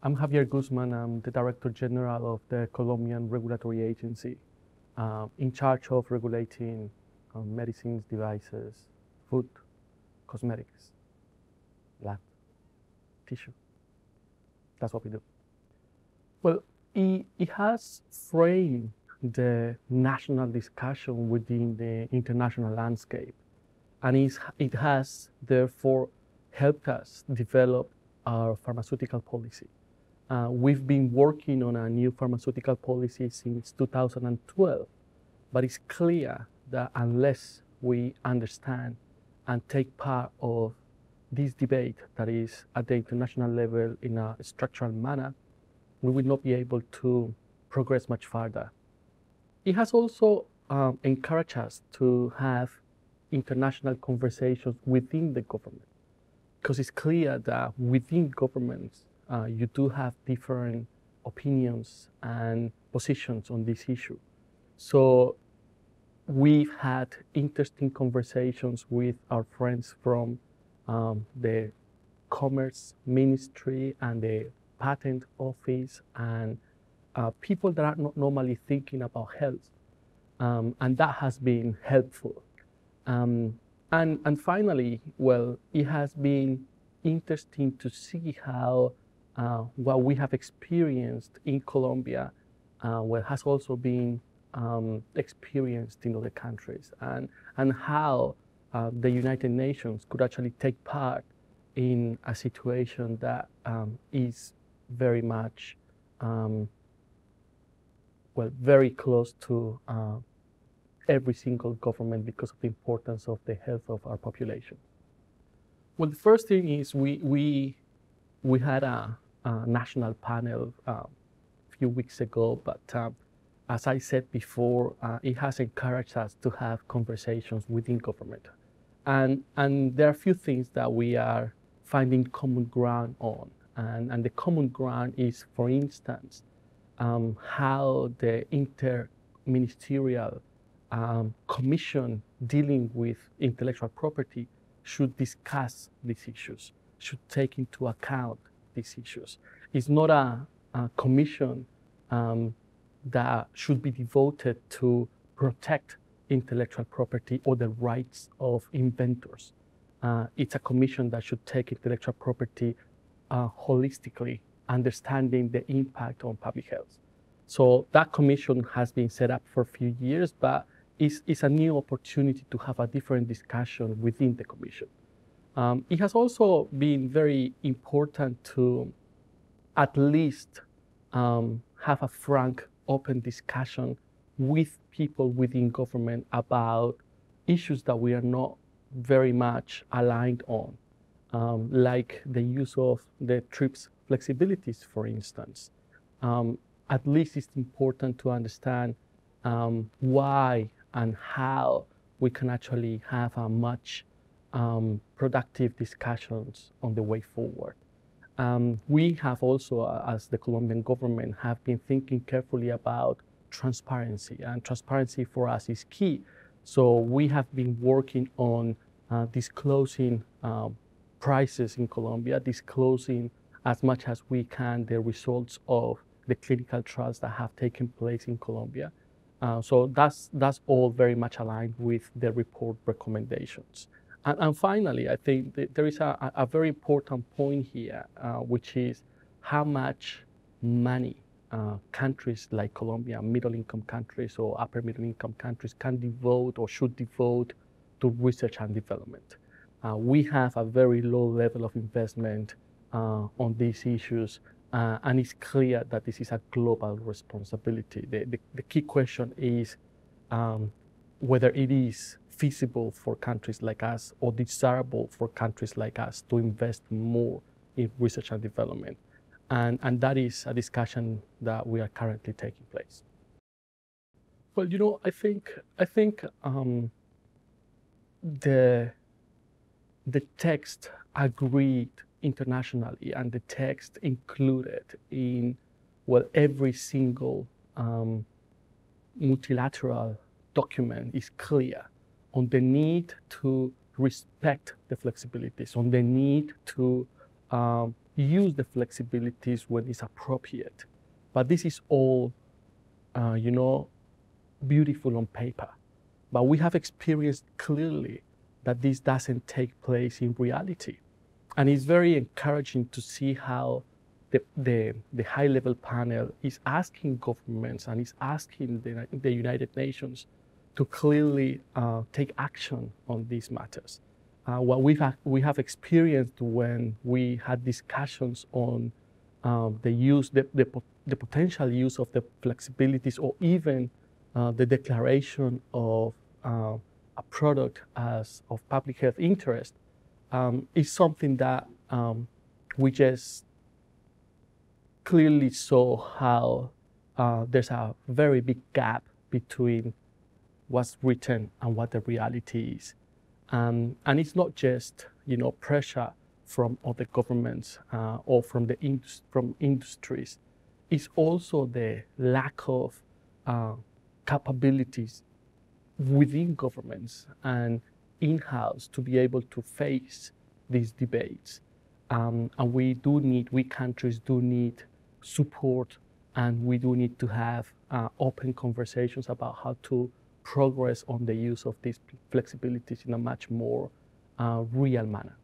I'm Javier Guzman. I'm the Director General of the Colombian Regulatory Agency uh, in charge of regulating uh, medicines, devices, food, cosmetics, lab, tissue. That's what we do. Well, it, it has framed the national discussion within the international landscape. And it has therefore helped us develop our pharmaceutical policy. Uh, we've been working on a new pharmaceutical policy since 2012, but it's clear that unless we understand and take part of this debate that is at the international level in a structural manner, we will not be able to progress much further. It has also um, encouraged us to have international conversations within the government because it's clear that within governments uh, you do have different opinions and positions on this issue. So we've had interesting conversations with our friends from um, the Commerce Ministry and the Patent Office and uh, people that are not normally thinking about health. Um, and that has been helpful. Um, and, and finally, well, it has been interesting to see how uh, what we have experienced in Colombia uh, well, has also been um, experienced in other countries and, and how uh, the United Nations could actually take part in a situation that um, is very much, um, well, very close to uh, every single government because of the importance of the health of our population. Well, the first thing is we, we, we had a, national panel a few weeks ago, but um, as I said before, uh, it has encouraged us to have conversations within government. And, and there are a few things that we are finding common ground on. And, and the common ground is, for instance, um, how the interministerial um, commission dealing with intellectual property should discuss these issues, should take into account these issues. It's not a, a commission um, that should be devoted to protect intellectual property or the rights of inventors. Uh, it's a commission that should take intellectual property uh, holistically, understanding the impact on public health. So that commission has been set up for a few years, but it's, it's a new opportunity to have a different discussion within the commission. Um, it has also been very important to at least um, have a frank open discussion with people within government about issues that we are not very much aligned on, um, like the use of the TRIPS flexibilities, for instance. Um, at least it's important to understand um, why and how we can actually have a much um, productive discussions on the way forward. Um, we have also, uh, as the Colombian government, have been thinking carefully about transparency, and transparency for us is key. So we have been working on uh, disclosing uh, prices in Colombia, disclosing as much as we can the results of the clinical trials that have taken place in Colombia. Uh, so that's that's all very much aligned with the report recommendations. And, and finally, I think there is a, a, very important point here, uh, which is how much money uh, countries like Colombia, middle income countries or upper middle income countries can devote or should devote to research and development. Uh, we have a very low level of investment uh, on these issues, uh, and it's clear that this is a global responsibility. The, the, the key question is um, whether it is feasible for countries like us or desirable for countries like us to invest more in research and development. And, and that is a discussion that we are currently taking place. Well, you know, I think, I think um, the, the text agreed internationally and the text included in well every single um, multilateral document is clear on the need to respect the flexibilities, on the need to um, use the flexibilities when it's appropriate. But this is all, uh, you know, beautiful on paper. But we have experienced clearly that this doesn't take place in reality. And it's very encouraging to see how the, the, the high level panel is asking governments and is asking the, the United Nations to clearly uh, take action on these matters. Uh, what we've ha- we have experienced when we had discussions on um, the use, the, the, the, potential use of the flexibilities, or even uh, the declaration of uh, a product as of public health interest, um, is something that um, we just clearly saw how uh, there's a very big gap between what's written and what the reality is. Um, and it's not just you know pressure from other governments uh, or from the from industries. It's also the lack of uh, capabilities within governments and in-house to be able to face these debates. Um, and we do need, we countries do need support, and we do need to have uh, open conversations about how to progress on the use of these flexibilities in a much more uh, real manner.